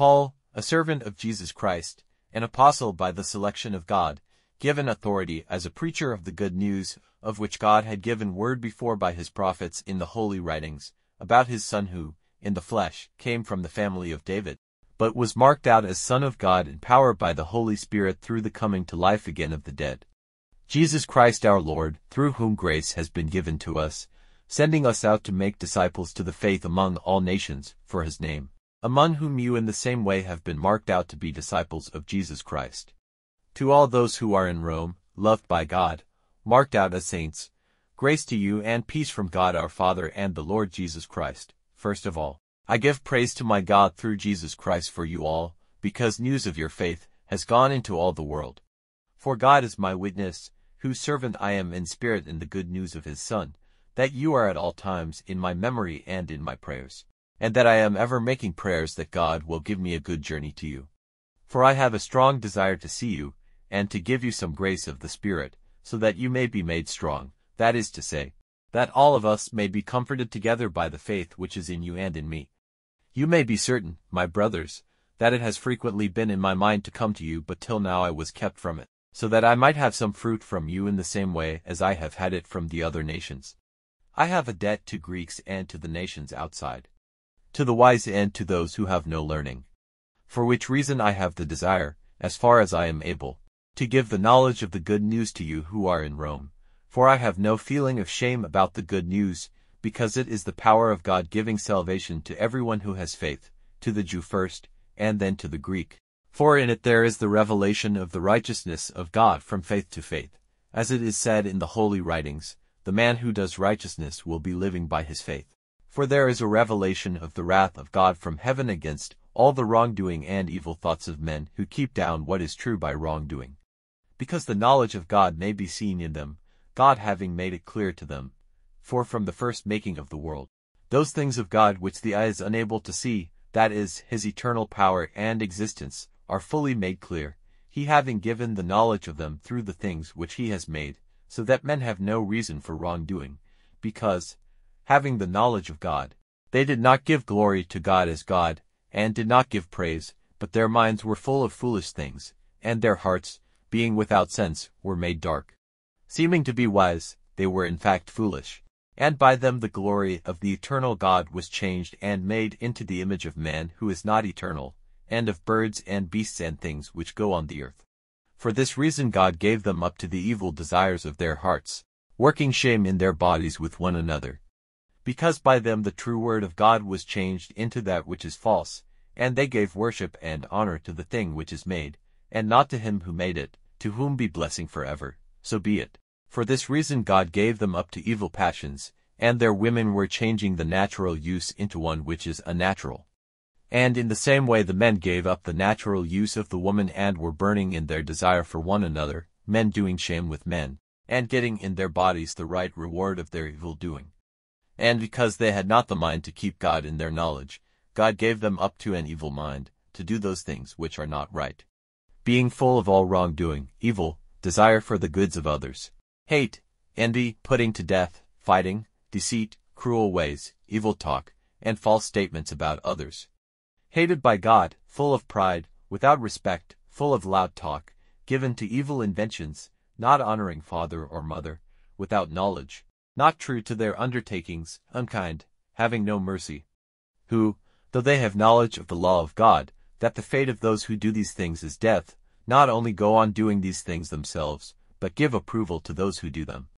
Paul, a servant of Jesus Christ, an apostle by the selection of God, given authority as a preacher of the good news of which God had given word before by his prophets in the holy writings, about his Son who, in the flesh, came from the family of David, but was marked out as Son of God in power by the Holy Spirit through the coming to life again of the dead. Jesus Christ our Lord, through whom grace has been given to us, sending us out to make disciples to the faith among all nations, for his name, among whom you in the same way have been marked out to be disciples of Jesus Christ. To all those who are in Rome, loved by God, marked out as saints, grace to you and peace from God our Father and the Lord Jesus Christ. First of all, I give praise to my God through Jesus Christ for you all, because news of your faith has gone into all the world. For God is my witness, whose servant I am in spirit in the good news of his Son, that you are at all times in my memory and in my prayers, and that I am ever making prayers that God will give me a good journey to you. For I have a strong desire to see you, and to give you some grace of the Spirit, so that you may be made strong, that is to say, that all of us may be comforted together by the faith which is in you and in me. You may be certain, my brothers, that it has frequently been in my mind to come to you, but till now I was kept from it, so that I might have some fruit from you in the same way as I have had it from the other nations. I have a debt to Greeks and to the nations outside, to the wise and to those who have no learning. For which reason I have the desire, as far as I am able, to give the knowledge of the good news to you who are in Rome. For I have no feeling of shame about the good news, because it is the power of God giving salvation to everyone who has faith, to the Jew first, and then to the Greek. For in it there is the revelation of the righteousness of God from faith to faith, as it is said in the holy writings, the man who does righteousness will be living by his faith. For there is a revelation of the wrath of God from heaven against all the wrongdoing and evil thoughts of men who keep down what is true by wrongdoing. Because the knowledge of God may be seen in them, God having made it clear to them. For from the first making of the world, those things of God which the eye is unable to see, that is, his eternal power and existence, are fully made clear, he having given the knowledge of them through the things which he has made, so that men have no reason for wrongdoing, because, having the knowledge of God, they did not give glory to God as God, and did not give praise, but their minds were full of foolish things, and their hearts, being without sense, were made dark. Seeming to be wise, they were in fact foolish, and by them the glory of the eternal God was changed and made into the image of man who is not eternal, and of birds and beasts and things which go on the earth. For this reason God gave them up to the evil desires of their hearts, working shame in their bodies with one another. Because by them the true word of God was changed into that which is false, and they gave worship and honor to the thing which is made, and not to him who made it, to whom be blessing forever. So be it. For this reason God gave them up to evil passions, and their women were changing the natural use into one which is unnatural. And in the same way the men gave up the natural use of the woman and were burning in their desire for one another, men doing shame with men, and getting in their bodies the right reward of their evil doing. And because they had not the mind to keep God in their knowledge, God gave them up to an evil mind, to do those things which are not right. Being full of all wrongdoing, evil, desire for the goods of others, hate, envy, putting to death, fighting, deceit, cruel ways, evil talk, and false statements about others hated by God, full of pride, without respect, full of loud talk, given to evil inventions, not honoring father or mother, without knowledge, not true to their undertakings, unkind, having no mercy, who, though they have knowledge of the law of God, that the fate of those who do these things is death, not only go on doing these things themselves, but give approval to those who do them.